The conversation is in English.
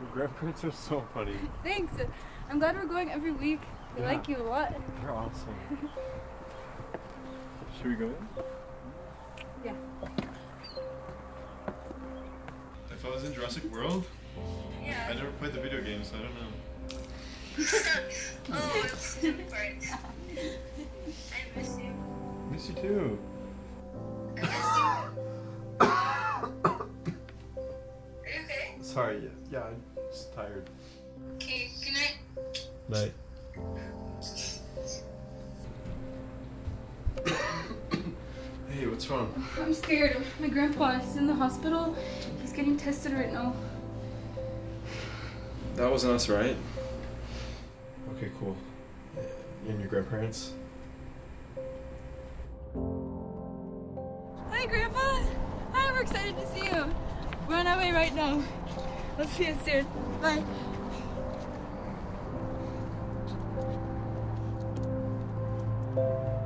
Your grandparents are so funny. Thanks. I'm glad we're going every week. They Yeah. like you a lot. They're awesome. Should we go in? Yeah. If I was in Jurassic World, I never played the video game, so I don't know. oh, it's super fun. I miss you. Miss you too. Sorry, yeah, yeah, I'm just tired. Okay, good night. Night. hey, what's wrong? I'm scared. My grandpa is in the hospital. He's getting tested right now. That wasn't us, right? Okay, cool. And your grandparents? Hi, Grandpa. Hi, we're excited to see you. We're on our way right now. Let's see you soon. Bye. Hey,